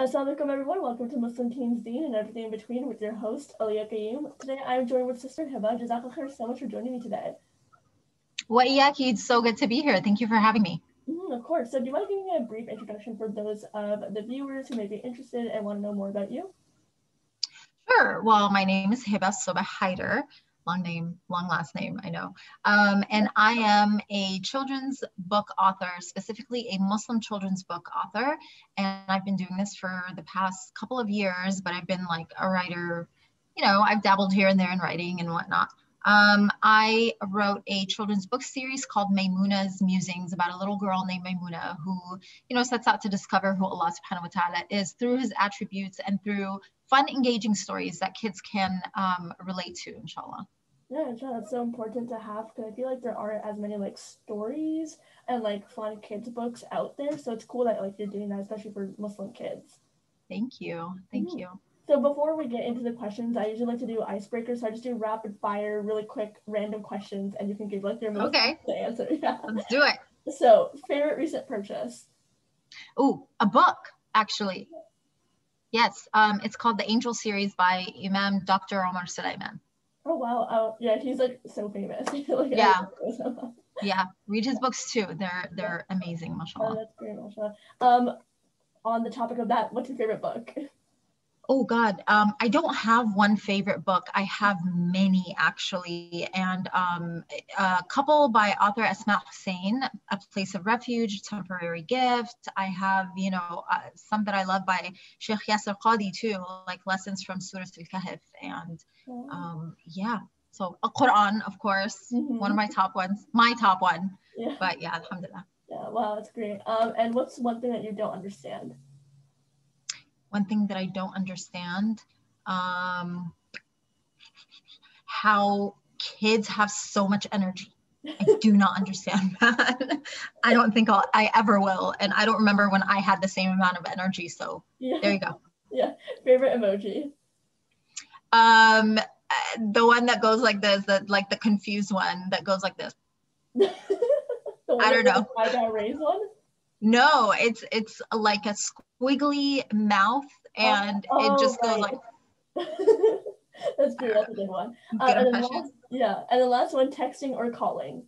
Assalamualaikum everyone, welcome to Muslim Teens Deen and everything in between with your host, Aliyah Qayyum. Today I'm joined with Sister Heba. Jazakallah khair so much for joining me today. What Yaki, it's so good to be here. Thank you for having me. Mm, of course. So do you mind giving me a brief introduction for those of the viewers who may be interested and want to know more about you? Sure. Well, my name is Heba Subeh-Hyder long name, long last name, I know. Um, and I am a children's book author, specifically a Muslim children's book author. And I've been doing this for the past couple of years, but I've been like a writer, you know, I've dabbled here and there in writing and whatnot. Um, I wrote a children's book series called Maymunah's Musings about a little girl named Maymunah who, you know, sets out to discover who Allah subhanahu wa ta'ala is through his attributes and through fun, engaging stories that kids can um, relate to, inshallah. Yeah, sure. That's so important to have because I feel like there aren't as many like stories and like fun kids books out there. So it's cool that like you're doing that, especially for Muslim kids. Thank you. Thank mm-hmm. you. So before we get into the questions, I usually like to do icebreakers. So I just do rapid fire, really quick, random questions, and you can give like your most okay. answer. Yeah. Let's do it. So favorite recent purchase? Oh, a book actually. Yes, um, it's called the Angel series by Imam Dr. Omar Suleiman. Oh wow! Oh yeah, he's like so famous. like, yeah. yeah, read his books too. They're they're amazing, mashallah. Oh, that's great, mashallah. Um, on the topic of that, what's your favorite book? Oh God, um, I don't have one favorite book. I have many actually, and um, a couple by author Asmaa Hussein, A Place of Refuge, Temporary Gift. I have, you know, uh, some that I love by Sheikh Yasir Qadhi too, like Lessons from Surah Al-Kahf, and um, yeah. So a Quran, of course, mm-hmm. one of my top ones, my top one. Yeah. But yeah, Alhamdulillah. Yeah, wow, that's great. Um, and what's one thing that you don't understand? One thing that I don't understand um, how kids have so much energy. I do not understand that. I don't think I'll, I ever will. And I don't remember when I had the same amount of energy. So yeah. there you go. Yeah. Favorite emoji? Um, the one that goes like this, that like the confused one that goes like this. I don't know. Eyebrow raise one? No, it's it's like a squiggly mouth and oh, it just right. goes like that's good that's a good one uh, and last, yeah and the last one texting or calling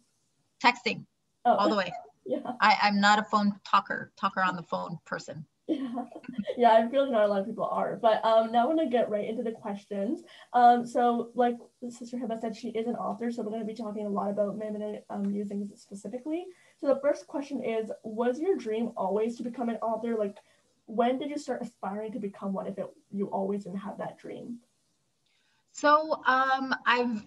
texting oh. all the way yeah I, i'm not a phone talker talker on the phone person yeah, yeah, I feel like not a lot of people are. But um, now I'm gonna get right into the questions. Um, so like Sister Heba said, she is an author, so we're gonna be talking a lot about Maymunah um, musings specifically. So the first question is, was your dream always to become an author? Like, when did you start aspiring to become one if it, you always didn't have that dream? So um, I've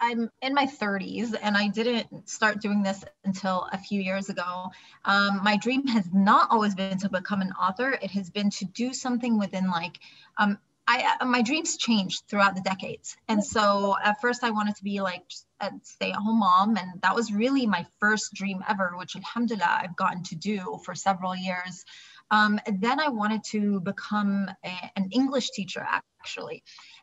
I'm in my 30s and I didn't start doing this until a few years ago. Um, my dream has not always been to become an author. It has been to do something within like um, I, uh, my dreams changed throughout the decades. And so at first I wanted to be like a stay at home mom. And that was really my first dream ever, which alhamdulillah I've gotten to do for several years. Um, then I wanted to become a, an English teacher actually.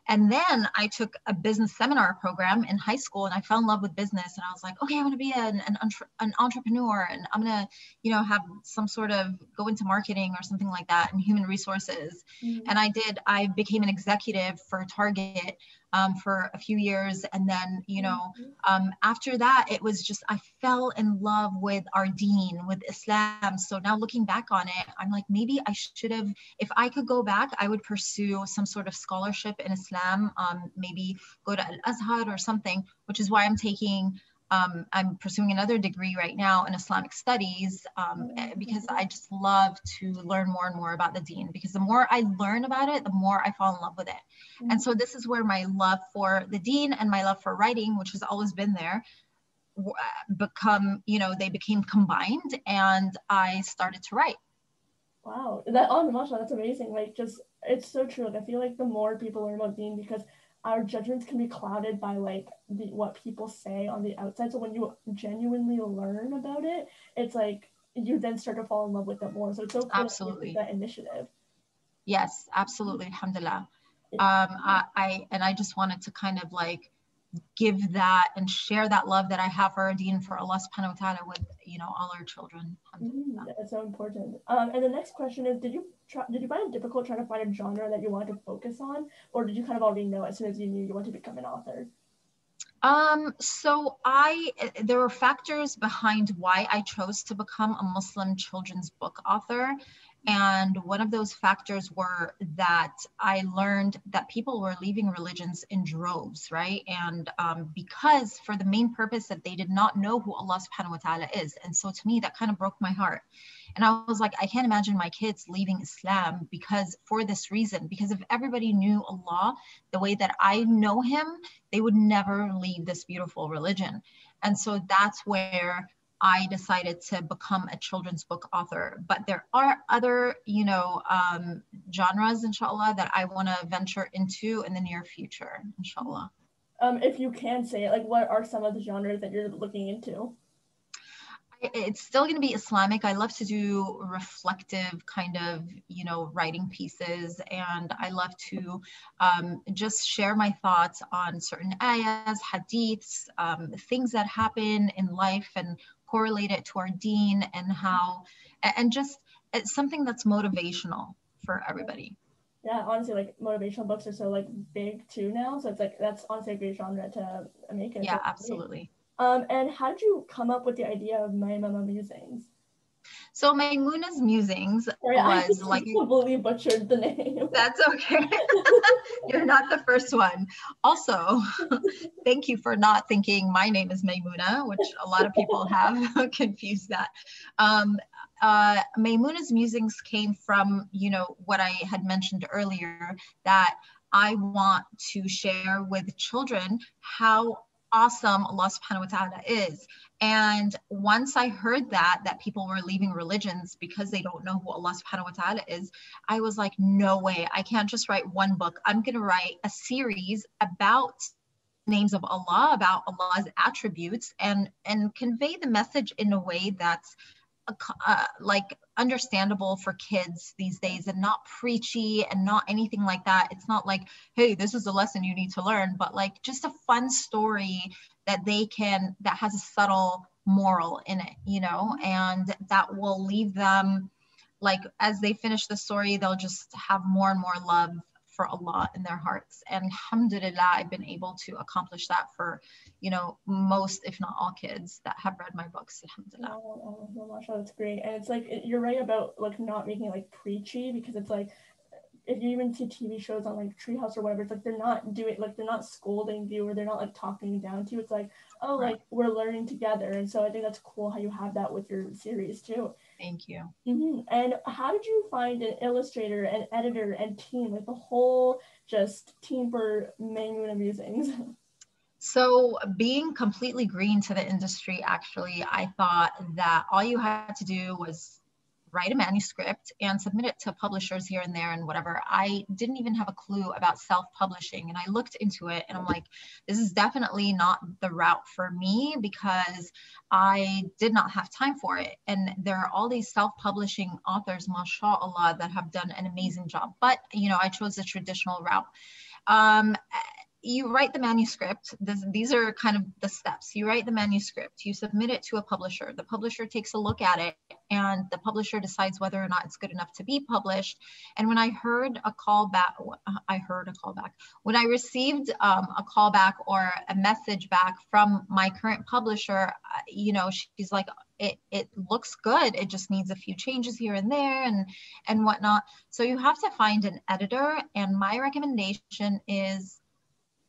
And then I took a business seminar program in high school and I fell in love with business. And I was like, okay, I want to be an, an, an entrepreneur and I'm going to, you know, have some sort of go into marketing or something like that and human resources. Mm-hmm. And I did, I became an executive for Target um, for a few years. And then, you know, mm-hmm. um, after that, it was just, I fell in love with our deen, with Islam. So now looking back on it, I'm like, maybe I should have, if I could go back, I would pursue some sort of scholarship in Islam, um, maybe go to Al Azhar or something, which is why I'm taking um, I'm pursuing another degree right now in Islamic studies um, because I just love to learn more and more about the deen because the more I learn about it, the more I fall in love with it. Mm-hmm. And so this is where my love for the deen and my love for writing, which has always been there, become, you know, they became combined and I started to write. Wow, that oh, mashallah, that's amazing. Like just it's so true. Like I feel like the more people learn about deen because our judgments can be clouded by like the what people say on the outside. So when you genuinely learn about it, it's like you then start to fall in love with it more. So it's so cool absolutely that initiative. Yes, absolutely. Alhamdulillah. Um, I, I and I just wanted to kind of like give that and share that love that I have for our Deen for Allah subhanahu wa ta'ala with you know all our children. Mm, that's so important. Um, and the next question is did you try, did you find it difficult trying to find a genre that you wanted to focus on or did you kind of already know as soon as you knew you wanted to become an author? Um, so I there were factors behind why I chose to become a Muslim children's book author. And one of those factors were that I learned that people were leaving religions in droves, right? And um, because for the main purpose that they did not know who Allah subhanahu wa ta'ala is. And so to me, that kind of broke my heart. And I was like, I can't imagine my kids leaving Islam because for this reason, because if everybody knew Allah the way that I know Him, they would never leave this beautiful religion. And so that's where I decided to become a children's book author. But there are other, you know, um, genres, inshallah, that I want to venture into in the near future, inshallah. Um, if you can say it, like what are some of the genres that you're looking into? it's still going to be Islamic. I love to do reflective kind of, you know, writing pieces. And I love to um, just share my thoughts on certain ayahs, hadiths, um, things that happen in life and correlate it to our deen and how, and just it's something that's motivational for everybody. Yeah, honestly, like motivational books are so like big too now. So it's like that's honestly a great genre to make it. Yeah, absolutely. Um, and how did you come up with the idea of Maymunah Musings? So Maymunah's Musings Sorry, was I like completely butchered the name. That's okay. You're not the first one. Also, thank you for not thinking my name is Maymunah, which a lot of people have confused that. Um, uh, Maymunah's musings came from, you know, what I had mentioned earlier that I want to share with children how awesome Allah subhanahu wa ta'ala is. And once I heard that, that people were leaving religions because they don't know who Allah subhanahu wa ta'ala is, I was like, no way, I can't just write one book. I'm going to write a series about names of Allah, about Allah's attributes, and, and convey the message in a way that's uh, like understandable for kids these days and not preachy and not anything like that. It's not like, hey, this is a lesson you need to learn, but like just a fun story that they can, that has a subtle moral in it, you know, and that will leave them like as they finish the story, they'll just have more and more love for Allah in their hearts. And alhamdulillah, I've been able to accomplish that for, you know, most, if not all kids that have read my books. Alhamdulillah. Oh, oh, oh mashallah, that's great. And it's like, you're right about like not making it like preachy because it's like, if you even see TV shows on like Treehouse or whatever, it's like they're not doing like they're not scolding you or they're not like talking you down to you. It's like, oh, right. like we're learning together. And so I think that's cool how you have that with your series too. Thank you. Mm-hmm. And how did you find an illustrator, an editor, and team, like the whole just team for Maymunah Musings? So, being completely green to the industry, actually, I thought that all you had to do was write a manuscript and submit it to publishers here and there and whatever. I didn't even have a clue about self publishing. And I looked into it and I'm like, this is definitely not the route for me because I did not have time for it. And there are all these self publishing authors, mashallah, that have done an amazing job. But, you know, I chose the traditional route. Um, you write the manuscript. This, these are kind of the steps. You write the manuscript, you submit it to a publisher. The publisher takes a look at it, and the publisher decides whether or not it's good enough to be published. And when I heard a call back, I heard a call back. When I received um, a call back or a message back from my current publisher, you know, she's like, it, it looks good. It just needs a few changes here and there and and whatnot. So you have to find an editor. And my recommendation is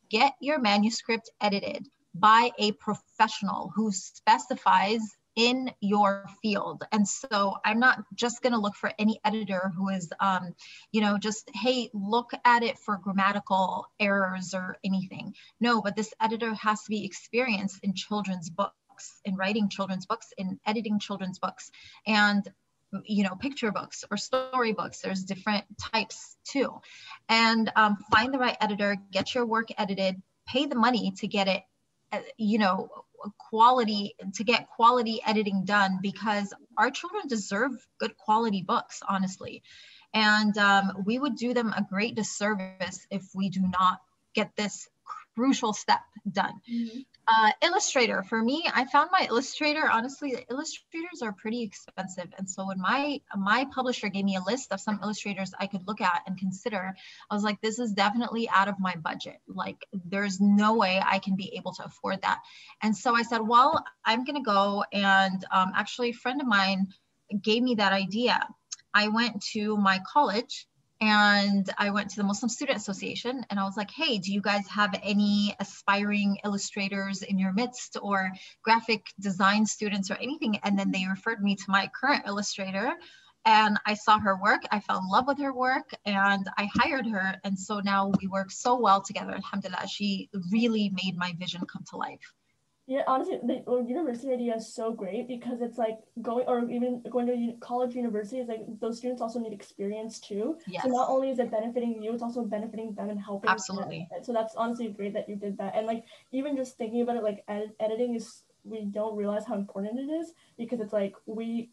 get your manuscript edited by a professional who specifies in your field. And so I'm not just going to look for any editor who is, um, you know, just, hey, look at it for grammatical errors or anything. No, but this editor has to be experienced in children's books, in writing children's books, in editing children's books. And you know picture books or story books there's different types too and um, find the right editor get your work edited pay the money to get it uh, you know quality to get quality editing done because our children deserve good quality books honestly and um, we would do them a great disservice if we do not get this crucial step done. Mm-hmm. Uh, Illustrator for me, I found my Illustrator. Honestly, illustrators are pretty expensive, and so when my my publisher gave me a list of some illustrators I could look at and consider, I was like, this is definitely out of my budget. Like, there's no way I can be able to afford that. And so I said, well, I'm gonna go and um, actually, a friend of mine gave me that idea. I went to my college and I went to the Muslim Student Association and I was like, hey, do you guys have any aspiring illustrators in your midst or graphic design students or anything? And then they referred me to my current illustrator and I saw her work. I fell in love with her work and I hired her. And so now we work so well together. Alhamdulillah, she really made my vision come to life. Yeah, honestly, the university idea is so great because it's like going or even going to college, university is like those students also need experience too. Yes. So not only is it benefiting you, it's also benefiting them and helping. Absolutely. Them. So that's honestly great that you did that. And like even just thinking about it, like ed- editing is we don't realize how important it is because it's like we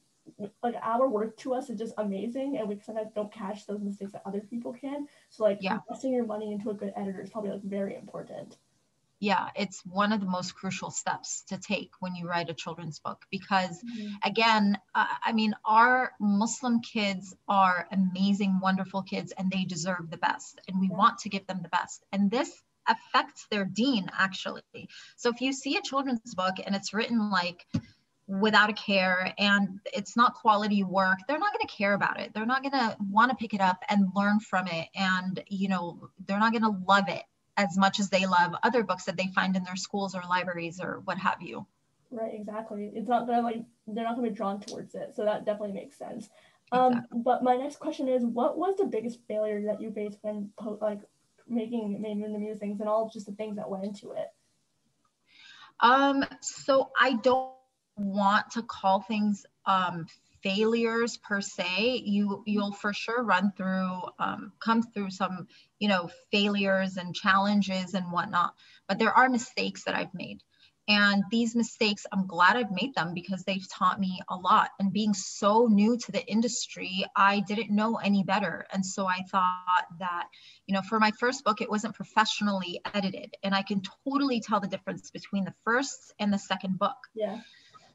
like our work to us is just amazing and we sometimes don't catch those mistakes that other people can. So like yeah. investing your money into a good editor is probably like very important yeah, it's one of the most crucial steps to take when you write a children's book because, mm-hmm. again, uh, I mean, our Muslim kids are amazing, wonderful kids, and they deserve the best, and we yeah. want to give them the best. And this affects their deen actually. So if you see a children's book and it's written like, without a care and it's not quality work they're not going to care about it they're not going to want to pick it up and learn from it and you know they're not going to love it as much as they love other books that they find in their schools or libraries or what have you. Right, exactly. It's not they're like they're not gonna be drawn towards it. So that definitely makes sense. Um, exactly. but my next question is what was the biggest failure that you faced when po- like making maybe the musings and all just the things that went into it? Um, so I don't want to call things um failures per se you you'll for sure run through um, come through some you know failures and challenges and whatnot but there are mistakes that i've made. And these mistakes i'm glad i've made them because they've taught me a lot. And being so new to the industry i didn't know any better. And so i thought that you know for my first book it wasn't professionally edited. And i can totally tell the difference between the first and the second book. Yeah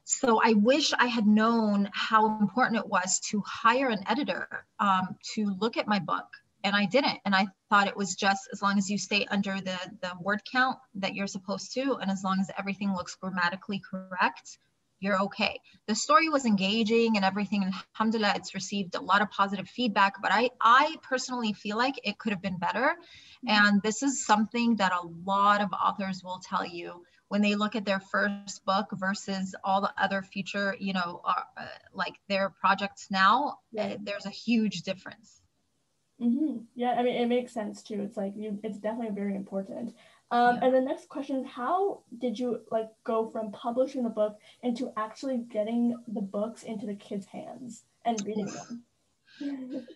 so I wish I had known how important it was to hire an editor um, to look at my book. And I didn't. And I thought it was just as long as you stay under the, the word count that you're supposed to, and as long as everything looks grammatically correct, you're okay. The story was engaging and everything. And alhamdulillah, it's received a lot of positive feedback, but I, I personally feel like it could have been better. Mm-hmm. And this is something that a lot of authors will tell you when they look at their first book versus all the other future, you know, uh, like their projects now, yeah. uh, there's a huge difference. Mm-hmm. Yeah, I mean, it makes sense too. It's like you, it's definitely very important. Um, yeah. And the next question is, how did you like go from publishing the book into actually getting the books into the kids' hands and reading them?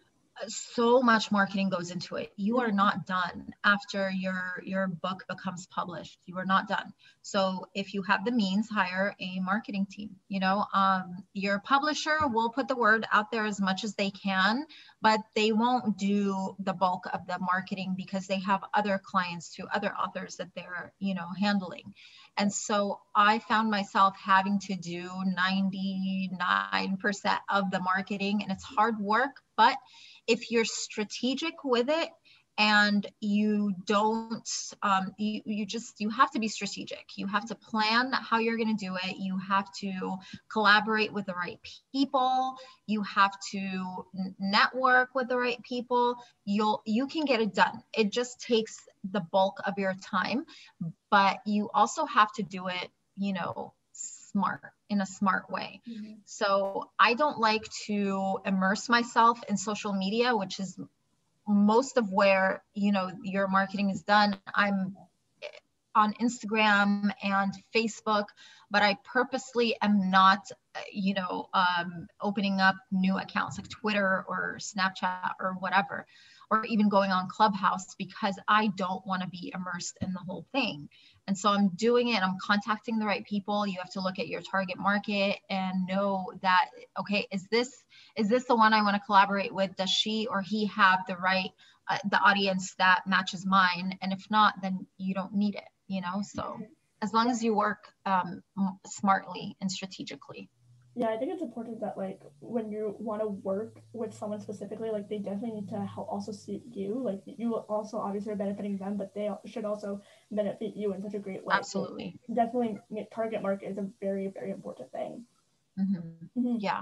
so much marketing goes into it. You are not done after your your book becomes published. You are not done. So if you have the means hire a marketing team you know um, your publisher will put the word out there as much as they can but they won't do the bulk of the marketing because they have other clients to other authors that they're you know handling and so i found myself having to do 99% of the marketing and it's hard work but if you're strategic with it and you don't um, you, you just you have to be strategic. You have to plan how you're going to do it. You have to collaborate with the right people. You have to network with the right people. You'll you can get it done. It just takes the bulk of your time but you also have to do it you know smart in a smart way. Mm-hmm. So I don't like to immerse myself in social media, which is most of where you know your marketing is done. I'm on Instagram and Facebook, but I purposely am not you know, um, opening up new accounts like Twitter or Snapchat or whatever, or even going on Clubhouse because I don't want to be immersed in the whole thing. And so I'm doing it, I'm contacting the right people. You have to look at your target market and know that, okay, is this, is this the one I want to collaborate with? Does she or he have the right, uh, the audience that matches mine? And if not, then you don't need it, you know? So as long as you work um, smartly and strategically yeah i think it's important that like when you want to work with someone specifically like they definitely need to help also suit you. Like you also obviously are benefiting them but they should also benefit you in such a great way. Absolutely. so definitely target market is a very very important thing. Mm-hmm. Mm-hmm. yeah.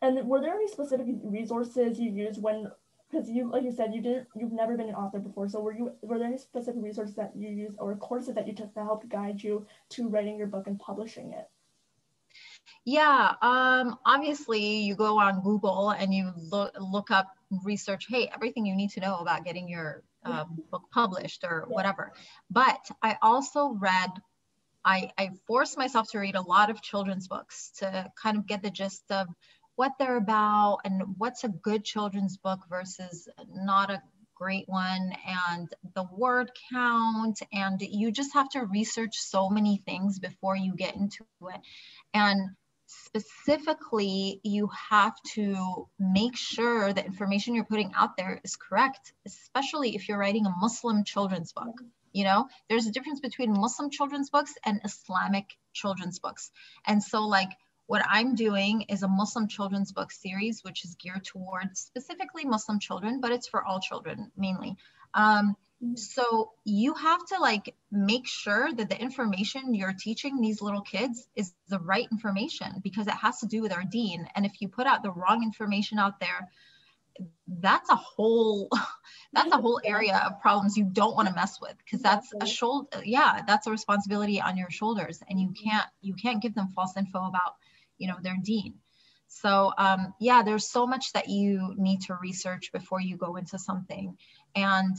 And were there any specific resources you used when because you like you said you didn't you've never been an author before so were you were there any specific resources that you used or courses that you took to help guide you to writing your book and publishing it yeah, um, obviously you go on Google and you look look up research. Hey, everything you need to know about getting your um, book published or yeah. whatever. But I also read. I, I forced myself to read a lot of children's books to kind of get the gist of what they're about and what's a good children's book versus not a great one and the word count and you just have to research so many things before you get into it. And specifically you have to make sure the information you're putting out there is correct especially if you're writing a muslim children's book you know? There's a difference between muslim children's books and islamic children's books. And so like what i'm doing is a muslim children's book series which is geared towards specifically muslim children but it's for all children mainly. Um, so you have to like make sure that the information you're teaching these little kids is the right information because it has to do with our deen. and if you put out the wrong information out there that's a whole that's a whole area of problems you don't want to mess with because that's a shoulder yeah that's a responsibility on your shoulders and you can't you can't give them false info about you know their deen. so um, yeah there's so much that you need to research before you go into something and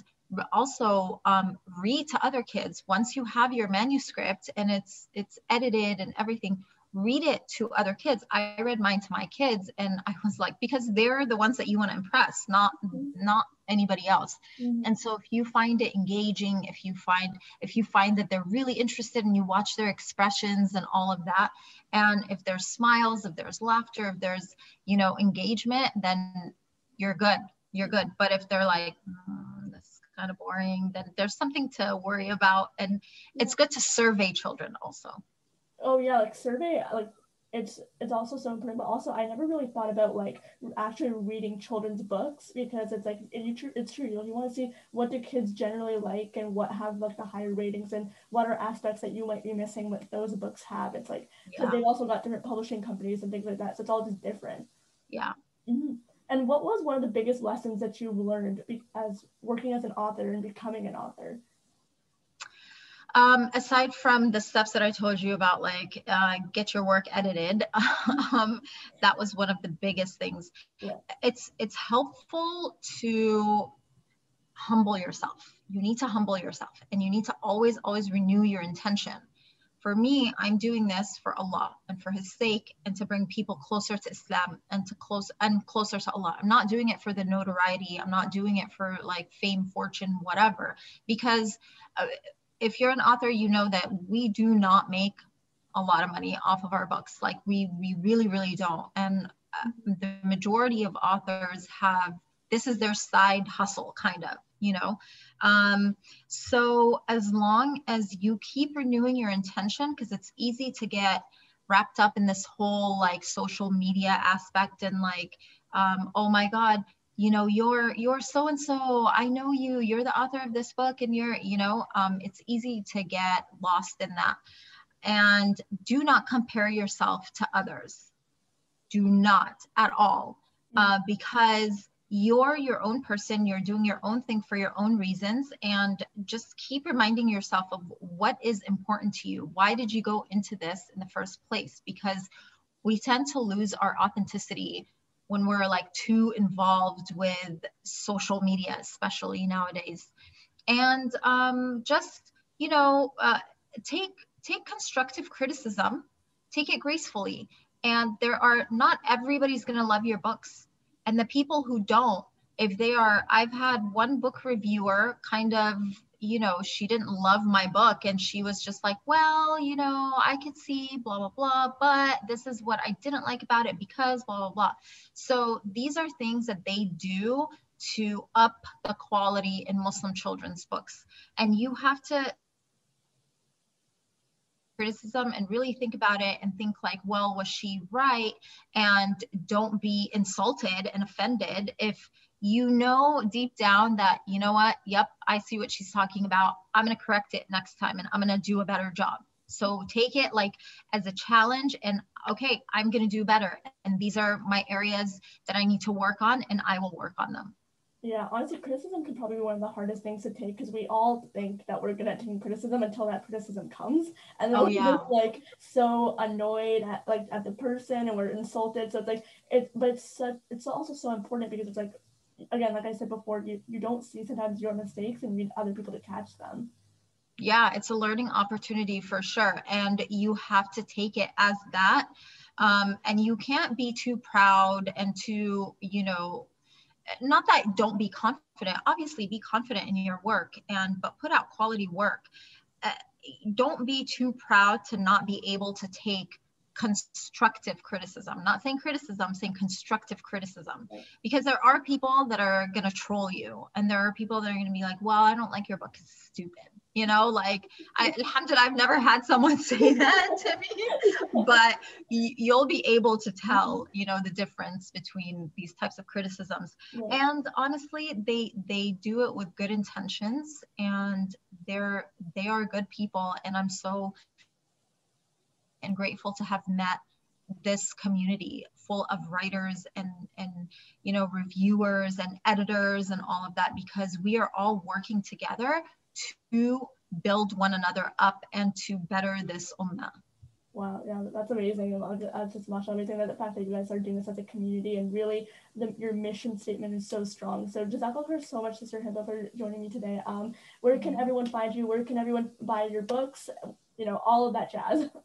also um, read to other kids once you have your manuscript and it's it's edited and everything read it to other kids i read mine to my kids and i was like because they're the ones that you want to impress not not anybody else mm-hmm. and so if you find it engaging if you find if you find that they're really interested and you watch their expressions and all of that and if there's smiles if there's laughter if there's you know engagement then you're good you're good but if they're like mm, this kind of boring, then there's something to worry about. And it's good to survey children also. Oh yeah, like survey like it's it's also so important but also i never really thought about like actually reading children's books because it's like it, it's true you know you want to see what do kids generally like and what have like the higher ratings and what are aspects that you might be missing what those books have it's like because yeah. they've also got different publishing companies and things like that so it's all just different yeah mm-hmm. And what was one of the biggest lessons that you've learned as working as an author and becoming an author? Um, aside from the steps that I told you about, like uh, get your work edited, um, that was one of the biggest things. Yeah. It's it's helpful to humble yourself. You need to humble yourself, and you need to always always renew your intention for me, I'm doing this for Allah and for His sake, and to bring people closer to Islam and to close and closer to Allah. I'm not doing it for the notoriety. I'm not doing it for like fame, fortune, whatever. Because uh, if you're an author, you know that we do not make a lot of money off of our books. Like we we really really don't. And uh, the majority of authors have this is their side hustle, kind of you know um, so as long as you keep renewing your intention because it's easy to get wrapped up in this whole like social media aspect and like um, oh my god you know you're you're so and so i know you you're the author of this book and you're you know um, it's easy to get lost in that and do not compare yourself to others do not at all uh, because you're your own person, you're doing your own thing for your own reasons, and just keep reminding yourself of what is important to you. Why did you go into this in the first place? Because we tend to lose our authenticity when we're like too involved with social media, especially nowadays. And um, just, you know, uh, take take constructive criticism, take it gracefully And there are not everybody's going to love your books. And the people who don't, if they are, I've had one book reviewer kind of, you know, she didn't love my book and she was just like, well, you know, I could see blah, blah, blah, but this is what I didn't like about it because blah, blah, blah. So these are things that they do to up the quality in Muslim children's books. And you have to criticism and really think about it and think like well was she right and don't be insulted and offended if you know deep down that you know what? Yep i see what she's talking about. I'm going to correct it next time and i'm going to do a better job. So take it like as a challenge and okay i'm going to do better. And these are my areas that i need to work on and i will work on them. Yeah, honestly, criticism could probably be one of the hardest things to take because we all think that we're good at taking criticism until that criticism comes, and then oh, we're yeah. just like so annoyed at like at the person and we're insulted. So it's like it, but it's such, it's also so important because it's like again, like I said before, you you don't see sometimes your mistakes and need other people to catch them. Yeah, it's a learning opportunity for sure, and you have to take it as that. Um, and you can't be too proud and too, you know, not that don't be confident obviously be confident in your work and but put out quality work uh, don't be too proud to not be able to take constructive criticism. I'm not saying criticism I'm saying constructive criticism. Because there are people that are going to troll you and there are people that are going to be like well i don't like your book it's stupid you know like I, i've never had someone say that to me. But y- you'll be able to tell mm-hmm. you know the difference between these types of criticisms. Yeah. and honestly they they do it with good intentions and they're they are good people and i'm so and grateful to have met this community full of writers and and you know reviewers and editors and all of that because we are all working together to build one another up and to better this ummah. Wow, yeah, that's amazing. That's just much everything that the fact that you guys are doing this as a community and really the, your mission statement is so strong. So Jazakallah so much, Sister Heba, for joining me today. Um, where can everyone find you? Where can everyone buy your books? You know, all of that jazz.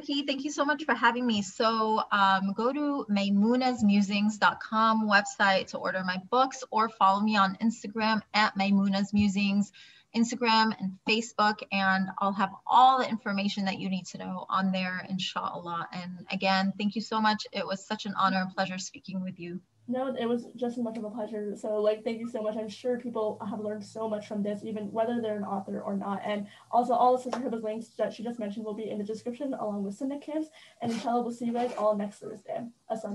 Key, thank you so much for having me. So um, go to maymunahsmusings.com website to order my books or follow me on Instagram at maymunahsmusings, Instagram and Facebook, and I'll have all the information that you need to know on there, inshallah. And again, thank you so much. It was such an honor and pleasure speaking with you. No, it was just as much of a pleasure. So, like, thank you so much. I'm sure people have learned so much from this, even whether they're an author or not. And also, all the Sisterhood Heba's links that she just mentioned will be in the description along with camps. And inshallah, we'll see you guys all next Thursday. Assalamu.